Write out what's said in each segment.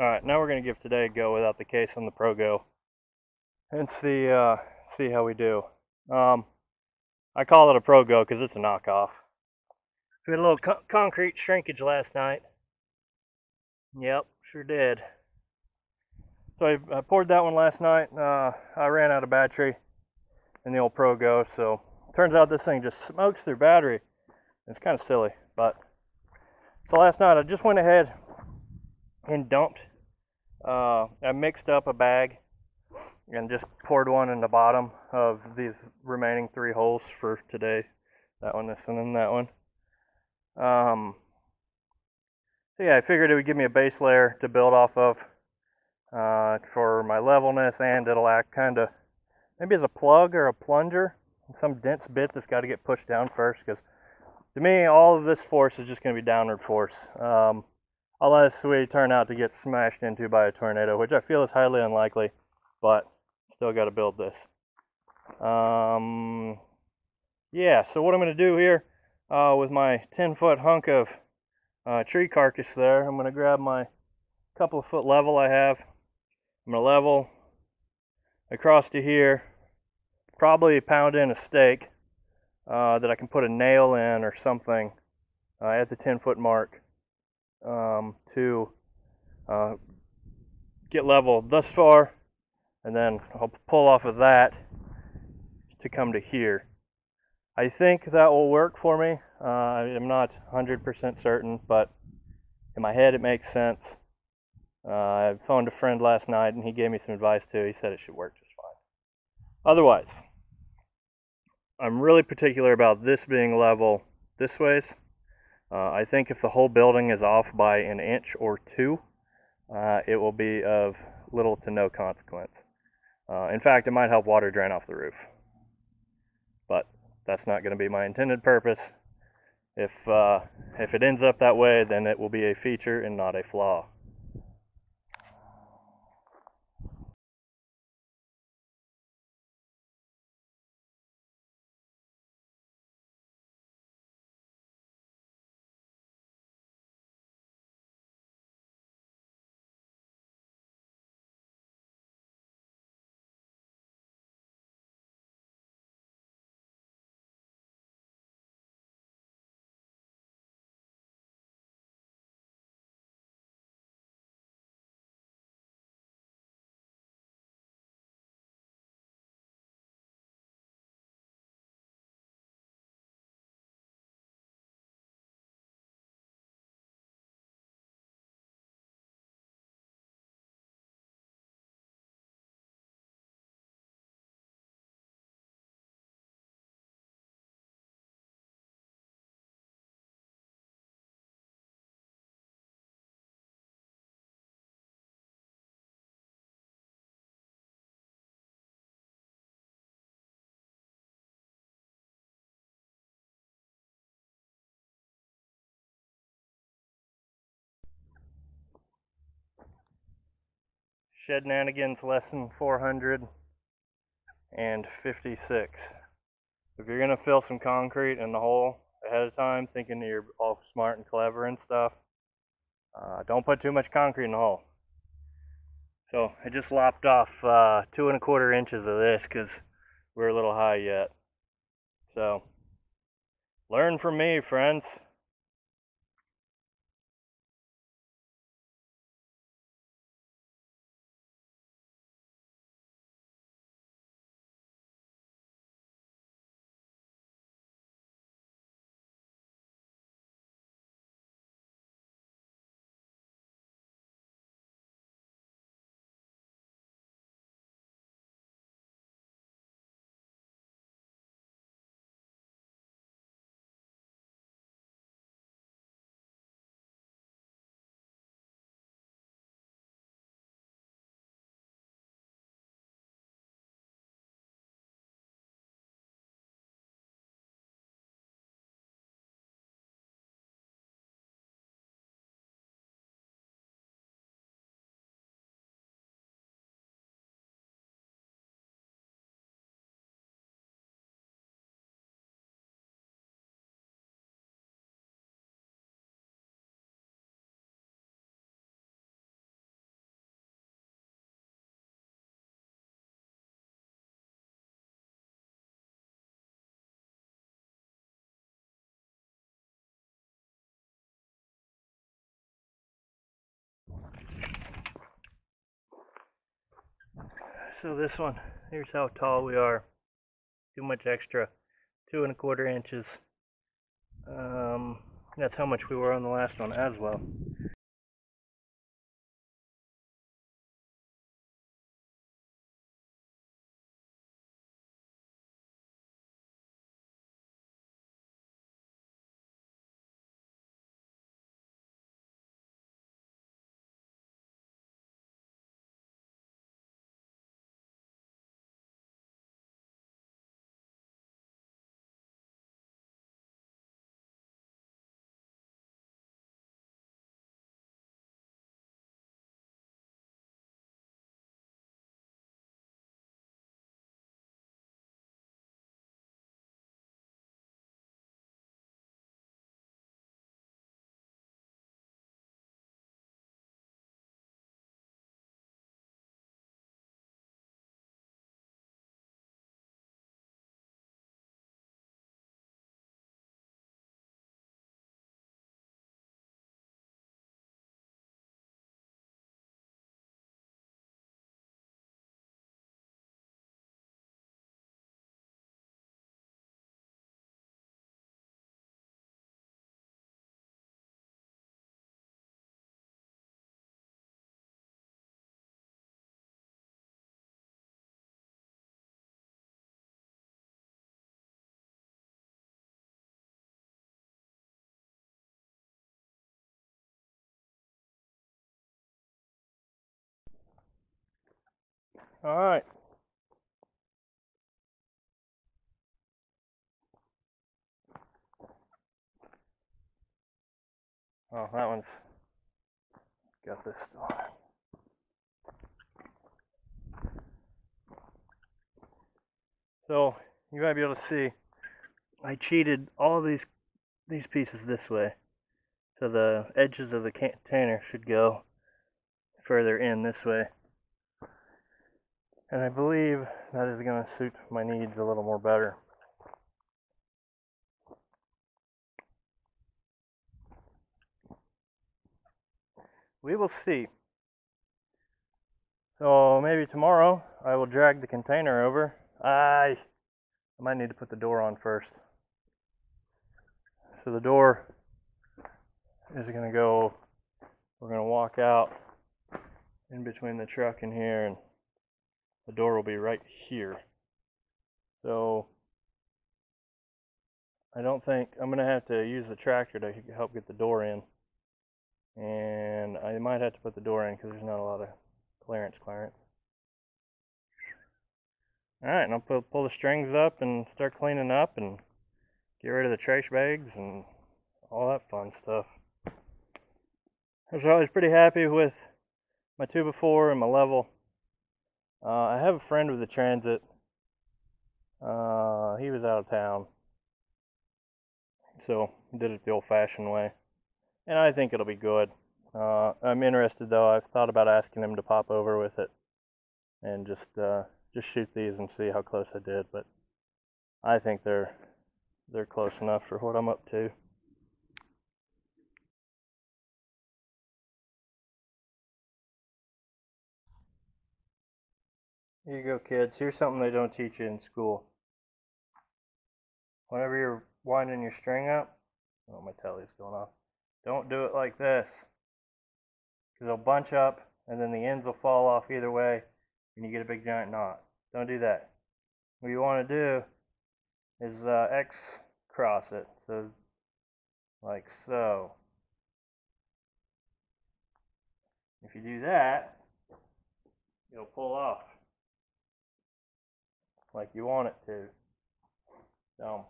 Alright, now we're going to give today a go without the case on the ProGo and see uh, see how we do. Um, I call it a ProGo because it's a knockoff. We had a little co concrete shrinkage last night. Yep, sure did. So I, I poured that one last night. Uh, I ran out of battery in the old ProGo, so turns out this thing just smokes through battery. It's kind of silly, but so last night I just went ahead and dumped uh, I mixed up a bag and just poured one in the bottom of these remaining three holes for today. That one, this one, and that one. Um, so yeah, I figured it would give me a base layer to build off of uh, for my levelness, and it'll act kind of maybe as a plug or a plunger, some dense bit that's got to get pushed down first. Because to me, all of this force is just going to be downward force. Um, unless we turn out to get smashed into by a tornado, which I feel is highly unlikely, but still got to build this. Um, yeah, so what I'm going to do here uh, with my 10 foot hunk of uh, tree carcass there, I'm going to grab my couple of foot level I have. I'm going to level across to here, probably pound in a stake uh, that I can put a nail in or something uh, at the 10 foot mark um, to uh, get level thus far and then I'll pull off of that to come to here. I think that will work for me. Uh, I'm not 100% certain, but in my head it makes sense. Uh, I phoned a friend last night and he gave me some advice too. He said it should work just fine. Otherwise, I'm really particular about this being level this ways. Uh, I think if the whole building is off by an inch or two, uh, it will be of little to no consequence. Uh, in fact, it might help water drain off the roof. But that's not going to be my intended purpose. If, uh, if it ends up that way, then it will be a feature and not a flaw. Shednanigans lesson 456. If you're going to fill some concrete in the hole ahead of time, thinking you're all smart and clever and stuff, uh, don't put too much concrete in the hole. So I just lopped off uh, two and a quarter inches of this because we're a little high yet. So learn from me, friends. So this one, here's how tall we are. Too much extra, two and a quarter inches. Um, that's how much we were on the last one as well. All right. Oh, that one's got this still. So you might be able to see I cheated all these these pieces this way. So the edges of the container should go further in this way. And I believe that is going to suit my needs a little more better. We will see. So maybe tomorrow I will drag the container over. I, I might need to put the door on first. So the door is going to go, we're going to walk out in between the truck and here and the door will be right here. So I don't think I'm going to have to use the tractor to help get the door in. And I might have to put the door in because there's not a lot of clearance clearance. Alright, and I'll pull, pull the strings up and start cleaning up and get rid of the trash bags and all that fun stuff. I was always pretty happy with my 2 before and my level. Uh, I have a friend with a transit. Uh, he was out of town. So, did it the old fashioned way. And I think it'll be good. Uh, I'm interested though. I've thought about asking him to pop over with it and just uh, just shoot these and see how close I did. But I think they're they're close enough for what I'm up to. Here you go, kids. Here's something they don't teach you in school. Whenever you're winding your string up, oh, my telly's going off. Don't do it like this. Because they'll bunch up, and then the ends will fall off either way, and you get a big giant knot. Don't do that. What you want to do is uh, X cross it. So, like so. If you do that, it'll pull off like you want it to. So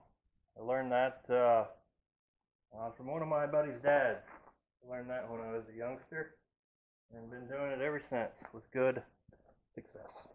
I learned that uh, uh, from one of my buddy's dads. I learned that when I was a youngster and been doing it ever since with good success.